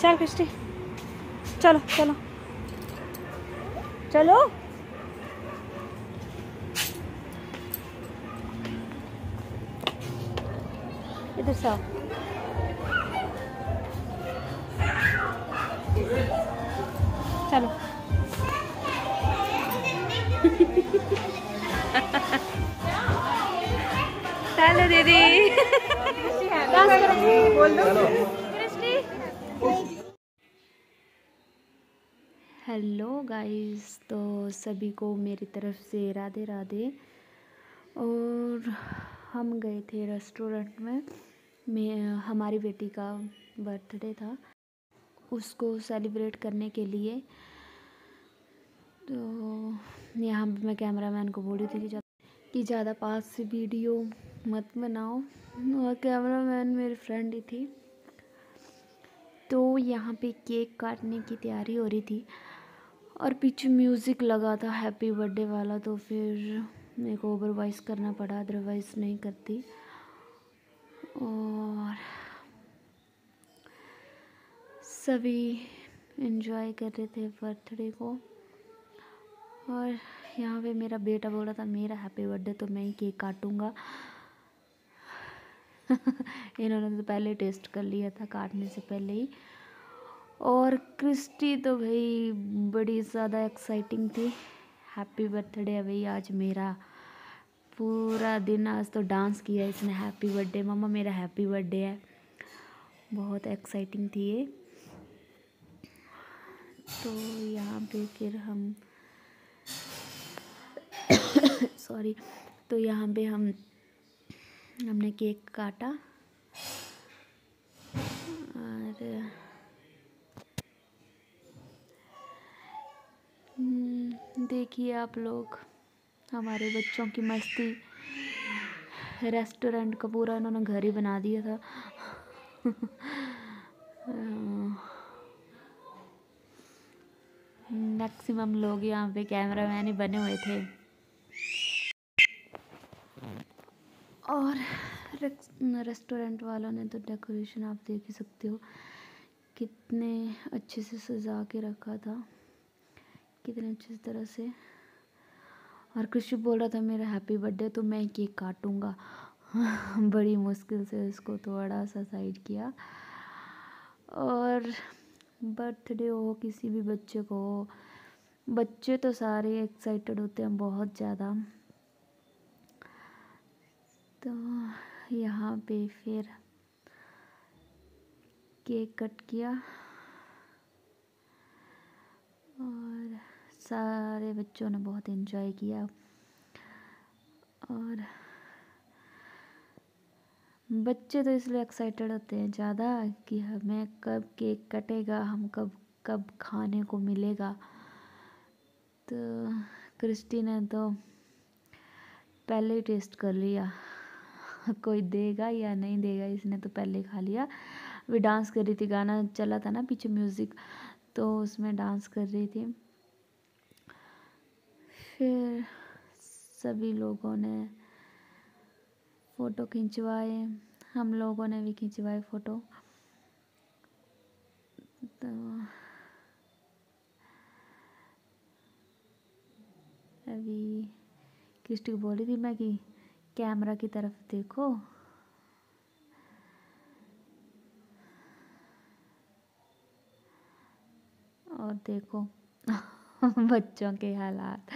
चल क्रिस्टी चलो चलो। चलो। इधर से चलो। चलो दीदी। हेलो गाइस तो सभी को मेरी तरफ़ से राधे राधे और हम गए थे रेस्टोरेंट में। मैं, हमारी बेटी का बर्थडे था, उसको सेलिब्रेट करने के लिए। तो यहाँ पे मैं कैमरामैन को बोली थी कि ज़्यादा कि ज़्यादा पास से वीडियो मत बनाओ। और कैमरामैन मेरी फ्रेंड ही थी। तो यहाँ पे केक काटने की तैयारी हो रही थी और पीछे म्यूज़िक लगा था हैप्पी बर्थडे वाला तो फिर मेरे को ओवर वॉइस करना पड़ा अदरवाइज़ नहीं करती। और सभी इन्जॉय कर रहे थे बर्थडे को। और यहाँ पे मेरा बेटा बोल रहा था, मेरा हैप्पी बर्थडे तो मैं ही केक काटूँगा। इन्होंने तो पहले टेस्ट कर लिया था काटने से पहले ही। और क्रिस्टी तो भाई बड़ी ज़्यादा एक्साइटिंग थी। हैप्पी बर्थडे है भाई आज मेरा। पूरा दिन आज तो डांस किया इसने हैप्पी बर्थडे मम्मा मेरा हैप्पी बर्थडे है। बहुत एक्साइटिंग थी ये। तो यहाँ पे फिर हम सॉरी तो यहाँ पे हम हमने केक काटा। और हम्म, देखिए आप लोग। हमारे बच्चों की मस्ती रेस्टोरेंट का पूरा इन्होंने घर ही बना दिया था। मैक्सिमम लोग यहाँ पे कैमरामैन ही बने हुए थे। और रेस्टोरेंट वालों ने तो डेकोरेशन आप देख ही सकते हो, कितने अच्छे से सजा के रखा था, कितने अच्छे तरह से। और कृषि बोल रहा था मेरा हैप्पी बर्थडे तो मैं केक काटूँगा। बड़ी मुश्किल से उसको थोड़ा सा साइड किया। और बर्थडे हो, किसी भी बच्चे को हो, बच्चे तो सारे एक्साइटेड होते हैं बहुत ज़्यादा। तो यहाँ पे फिर केक कट किया। और सारे बच्चों ने बहुत इन्जॉय किया। और बच्चे तो इसलिए एक्साइटेड होते हैं ज़्यादा कि हमें कब केक कटेगा, हम कब कब खाने को मिलेगा। तो क्रिस्टी ने तो पहले ही टेस्ट कर लिया। कोई देगा या नहीं देगा, इसने तो पहले खा लिया। वे डांस कर रही थी, गाना चला था ना पीछे म्यूज़िक तो उसमें डांस कर रही थी। फिर सभी लोगों ने फ़ोटो खिंचवाए। हम लोगों ने भी खिंचवाए फ़ोटो। तो अभी क्रिस्टी को बोली थी मैं कि कैमरा की तरफ़ देखो। और देखो, बच्चों के हालात।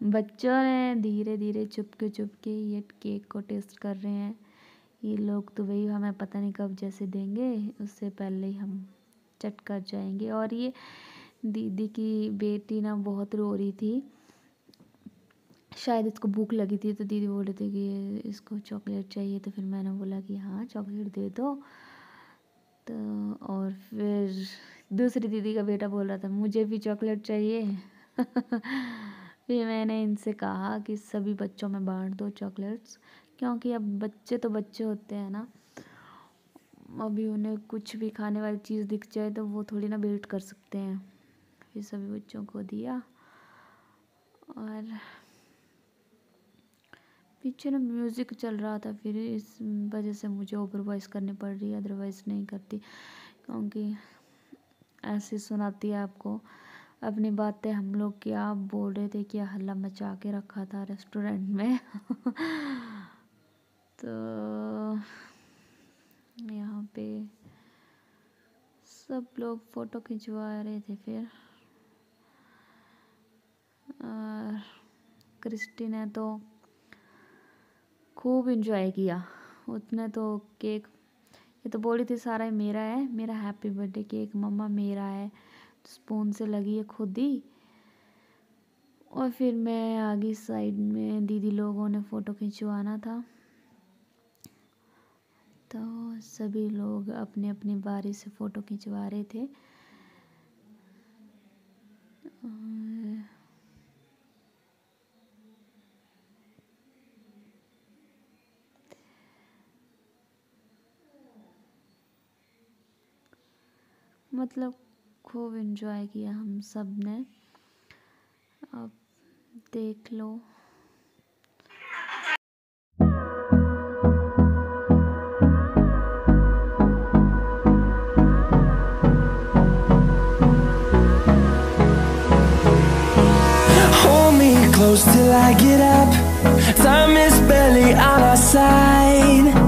बच्चों ने धीरे धीरे चुपके चुपके ये केक को टेस्ट कर रहे हैं। ये लोग तो वही हमें पता नहीं कब जैसे देंगे, उससे पहले ही हम चट कर जाएँगे। और ये दीदी की बेटी ना बहुत रो रही थी। शायद इसको भूख लगी थी तो दीदी बोल रहे थे कि इसको चॉकलेट चाहिए तो फिर मैंने बोला कि हाँ चॉकलेट दे दो। तो और फिर दूसरी दीदी का बेटा बोल रहा था, मुझे भी चॉकलेट चाहिए। फिर मैंने इनसे कहा कि सभी बच्चों में बांट दो चॉकलेट्स, क्योंकि अब बच्चे तो बच्चे होते हैं ना। अभी उन्हें कुछ भी खाने वाली चीज़ दिख जाए तो वो थोड़ी ना वेट कर सकते हैं। फिर सभी बच्चों को दिया। और पीछे ना म्यूज़िक चल रहा था, फिर इस वजह से मुझे ओवर वॉइस करनी पड़ रही है अदरवाइज़ नहीं करती, क्योंकि ऐसे सुनाती है आपको। अपनी बातें हम लोग क्या बोल रहे थे क्या हल्ला मचा के रखा था रेस्टोरेंट में। तो यहाँ पे सब लोग फ़ोटो खिंचवा रहे थे फिर। और क्रिस्टी ने तो खूब इन्जॉय किया। उसने तो केक ये तो बोली थी, सारा मेरा है, मेरा हैप्पी बर्थडे केक मम्मा मेरा है। स्पून से लगी है खुद ही। और फिर मैं आगे साइड में दीदी लोगों ने फ़ोटो खिंचवाना था। तो सभी लोग अपने अपनी बारी से फ़ोटो खिंचवा रहे थे। मतलब खूब इन्जॉय किया हम सबने अब देख लो close till I get up Time is barely on our side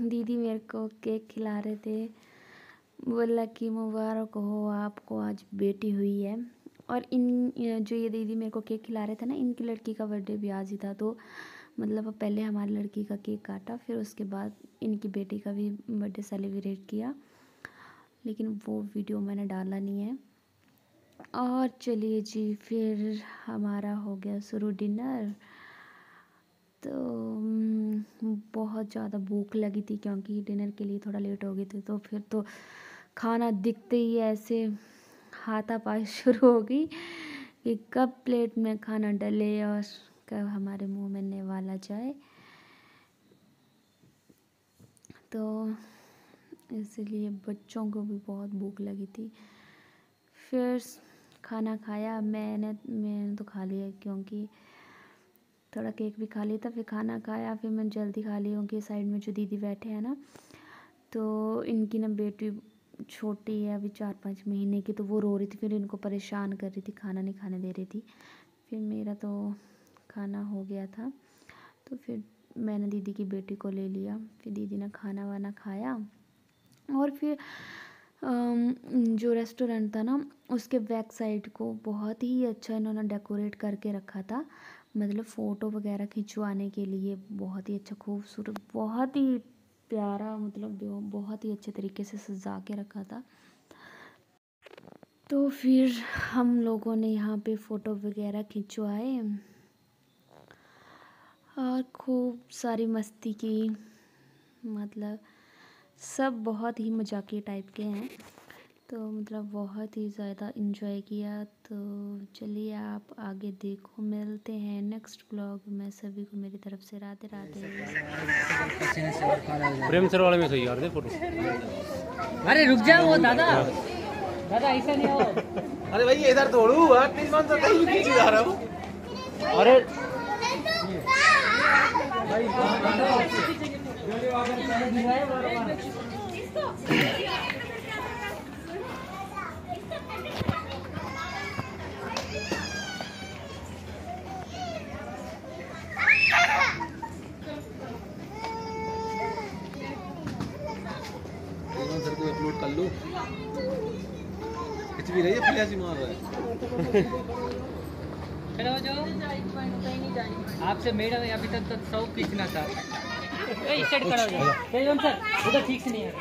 दीदी मेरे को केक खिला रहे थे। बोला कि मुबारक हो, आपको आज बेटी हुई है। और इन, जो ये दीदी मेरे को केक खिला रहे थे ना, इनकी लड़की का बर्थडे भी आज ही था। तो मतलब पहले हमारी लड़की का केक काटा, फिर उसके बाद इनकी बेटी का भी बर्थडे सेलिब्रेट किया। लेकिन वो वीडियो मैंने डाला नहीं है। और चलिए जी, फिर हमारा हो गया शुरू डिनर तो बहुत ज़्यादा भूख लगी थी क्योंकि डिनर के लिए थोड़ा लेट हो गई थी तो फिर तो खाना दिखते ही ऐसे हाथापाई शुरू हो गई कि कब प्लेट में खाना डले और कब हमारे मुँह में ने वाला जाए। तो इसलिए बच्चों को भी बहुत भूख लगी थी। फिर खाना खाया, मैंने मैंने तो खा लिया क्योंकि थोड़ा केक भी खा लिया था फिर खाना खाया, फिर मैं जल्दी खा ली क्योंकि साइड में जो दीदी बैठे हैं ना तो इनकी ना बेटी छोटी है, अभी चार पाँच महीने की तो वो रो रही थी, फिर इनको परेशान कर रही थी, खाना नहीं खाने दे रही थी। फिर मेरा तो खाना हो गया था तो फिर मैंने दीदी की बेटी को ले लिया, फिर दीदी ने खाना वाना खाया, और फिर जो रेस्टोरेंट था ना, उसके बैक साइड को बहुत ही अच्छा इन्होंने डेकोरेट करके रखा था मतलब फ़ोटो वगैरह खिंचवाने के लिए बहुत ही अच्छा खूबसूरत, बहुत ही प्यारा मतलब बहुत ही अच्छे तरीके से सजा के रखा था। तो फिर हम लोगों ने यहाँ पे फ़ोटो वगैरह खिंचवाए। और खूब सारी मस्ती की। मतलब सब बहुत ही मजाकी टाइप के हैं। तो मतलब बहुत ही ज़्यादा इन्जॉय किया। तो चलिए आप आगे देखो मिलते हैं नेक्स्ट ब्लॉग में। सभी को मेरी तरफ़ से राधे राधे। प्रेम सर वाले में सही यार फ़ोटो अरे रुक जाओ वो दादा। दादा ऐसा नहीं हो। अरे भाई इधर तोड़ू प्लीज़ मान तो कहीं पीछे जा रहा हूँ। अरे। सर को अपलोड कर लो कुछ भी रही है फ्लैश मार रहा है चलो जाओ आपसे मैडम अभी तक तो सब खींचना था। स्टार्ट करो। जाओ एकदम सर उधर ठीक से नहीं है।